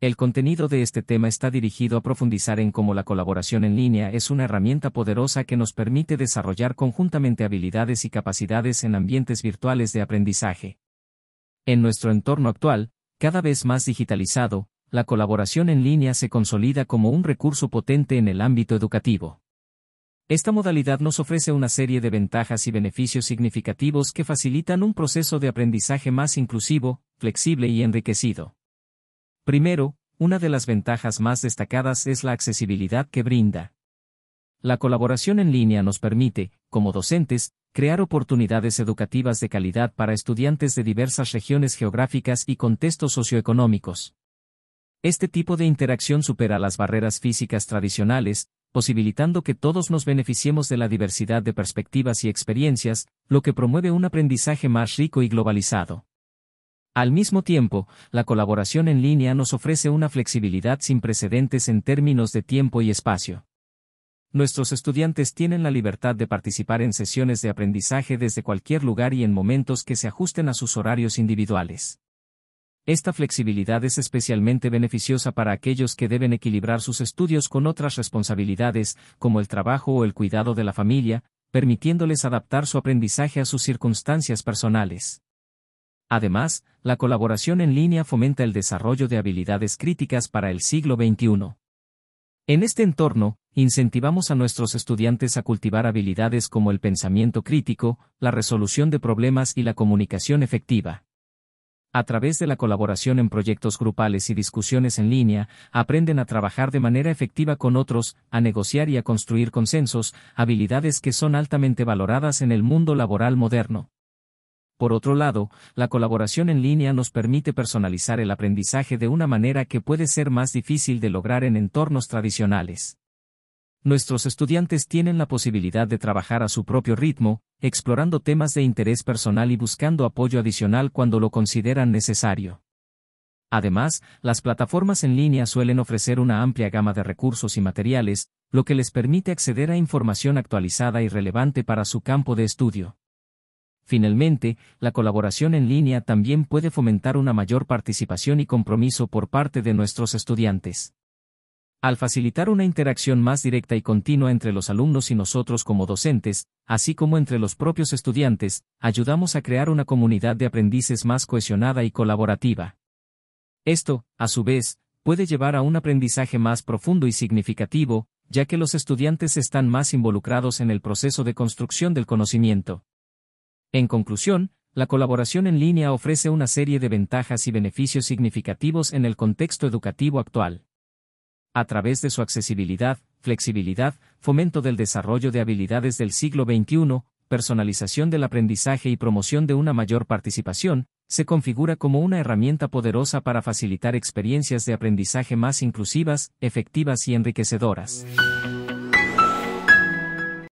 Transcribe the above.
El contenido de este tema está dirigido a profundizar en cómo la colaboración en línea es una herramienta poderosa que nos permite desarrollar conjuntamente habilidades y capacidades en ambientes virtuales de aprendizaje. En nuestro entorno actual, cada vez más digitalizado, la colaboración en línea se consolida como un recurso potente en el ámbito educativo. Esta modalidad nos ofrece una serie de ventajas y beneficios significativos que facilitan un proceso de aprendizaje más inclusivo, flexible y enriquecido. Primero, una de las ventajas más destacadas es la accesibilidad que brinda. La colaboración en línea nos permite, como docentes, crear oportunidades educativas de calidad para estudiantes de diversas regiones geográficas y contextos socioeconómicos. Este tipo de interacción supera las barreras físicas tradicionales, posibilitando que todos nos beneficiemos de la diversidad de perspectivas y experiencias, lo que promueve un aprendizaje más rico y globalizado. Al mismo tiempo, la colaboración en línea nos ofrece una flexibilidad sin precedentes en términos de tiempo y espacio. Nuestros estudiantes tienen la libertad de participar en sesiones de aprendizaje desde cualquier lugar y en momentos que se ajusten a sus horarios individuales. Esta flexibilidad es especialmente beneficiosa para aquellos que deben equilibrar sus estudios con otras responsabilidades, como el trabajo o el cuidado de la familia, permitiéndoles adaptar su aprendizaje a sus circunstancias personales. Además, la colaboración en línea fomenta el desarrollo de habilidades críticas para el siglo XXI. En este entorno, incentivamos a nuestros estudiantes a cultivar habilidades como el pensamiento crítico, la resolución de problemas y la comunicación efectiva. A través de la colaboración en proyectos grupales y discusiones en línea, aprenden a trabajar de manera efectiva con otros, a negociar y a construir consensos, habilidades que son altamente valoradas en el mundo laboral moderno. Por otro lado, la colaboración en línea nos permite personalizar el aprendizaje de una manera que puede ser más difícil de lograr en entornos tradicionales. Nuestros estudiantes tienen la posibilidad de trabajar a su propio ritmo, explorando temas de interés personal y buscando apoyo adicional cuando lo consideran necesario. Además, las plataformas en línea suelen ofrecer una amplia gama de recursos y materiales, lo que les permite acceder a información actualizada y relevante para su campo de estudio. Finalmente, la colaboración en línea también puede fomentar una mayor participación y compromiso por parte de nuestros estudiantes. Al facilitar una interacción más directa y continua entre los alumnos y nosotros como docentes, así como entre los propios estudiantes, ayudamos a crear una comunidad de aprendices más cohesionada y colaborativa. Esto, a su vez, puede llevar a un aprendizaje más profundo y significativo, ya que los estudiantes están más involucrados en el proceso de construcción del conocimiento. En conclusión, la colaboración en línea ofrece una serie de ventajas y beneficios significativos en el contexto educativo actual a través de su accesibilidad, flexibilidad, fomento del desarrollo de habilidades del siglo XXI, personalización del aprendizaje y promoción de una mayor participación, se configura como una herramienta poderosa para facilitar experiencias de aprendizaje más inclusivas, efectivas y enriquecedoras.